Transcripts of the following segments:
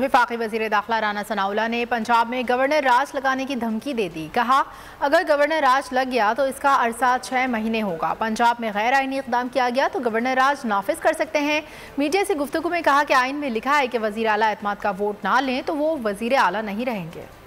विफाकी वजी दाखिला राना सनाउला ने पंजाब में गवर्नर राज लगाने की धमकी दे दी। कहा, अगर गवर्नर राज लग गया तो इसका अरसा छः महीने होगा। पंजाब में गैर आइनी इकदाम किया गया तो गवर्नर राज नाफिज कर सकते हैं। मीडिया से गुफ्तु में कहा कि आइन में लिखा है कि वजी अला एतमाद का वोट ना लें तो वो वज़ीर अला नहीं रहेंगे।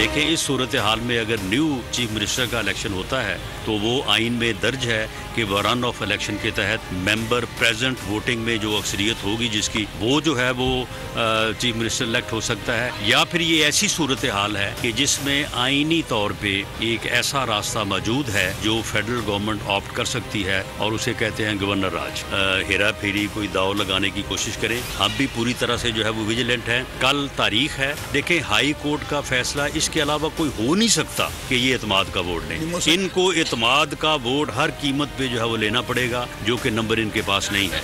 देखें, इस सूरत हाल में अगर न्यू चीफ मिनिस्टर का इलेक्शन होता है तो वो आइन में दर्ज है कि रन ऑफ़ इलेक्शन के तहत मेंबर प्रेजेंट वोटिंग में जो अक्सरियत होगी जिसकी, वो जो है वो चीफ मिनिस्टर इलेक्ट हो सकता है। या फिर ये ऐसी सूरत हाल है कि जिसमें आइनी तौर पे एक ऐसा रास्ता मौजूद है जो फेडरल गवर्नमेंट ऑप्ट कर सकती है और उसे कहते हैं गवर्नर राज हेरा फेरी कोई दाव लगाने की कोशिश करें। हम भी पूरी तरह से जो है वो विजिलेंट हैं। कल तारीख है। देखें, हाई कोर्ट का फैसला इसके अलावा कोई हो नहीं सकता कि ये एतमाद का वोट नहीं। इनको एतमाद का वोट हर कीमत पे जो है वो लेना पड़ेगा जो कि नंबर इनके पास नहीं है।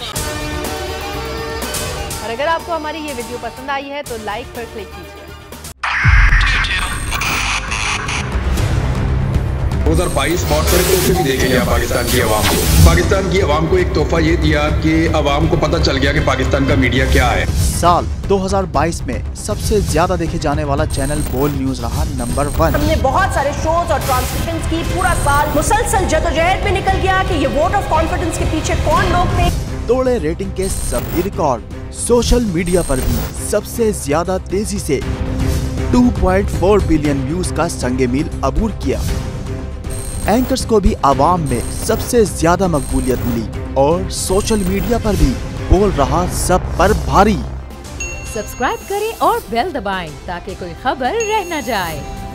और अगर आपको हमारी ये वीडियो पसंद आई है तो लाइक पर क्लिक कीजिए। 2022 बहुत सारे तोहफे भी देखे गया पाकिस्तान की आवाम को। पाकिस्तान की आवाम को एक तोहफा ये दिया कि आवाम को पता चल गया कि पाकिस्तान का मीडिया क्या है। साल 2022 में सबसे ज़्यादा देखे जाने वाला चैनल बोल न्यूज़ रहा नंबर वन। हमने बहुत सारे शोज़ और ट्रांसमिशन की पूरा साल मुसलसल जदोजहद में निकल गया कि ये वोट ऑफ़ कॉन्फिडेंस के पीछे कौन लोग थे तोड़े रेटिंग के सभी रिकॉर्ड सोशल मीडिया पर भी सबसे ज़्यादा तेज़ी से 2.4 बिलियन व्यूज़ का संगे मील अबूर किया। एंकर्स को भी आवाम में सबसे ज़्यादा मकबूलियत मिली और सोशल मीडिया पर भी बोल रहा सब पर भारी। सब्सक्राइब करें और बेल दबाएँ ताकि कोई खबर रह न जाए।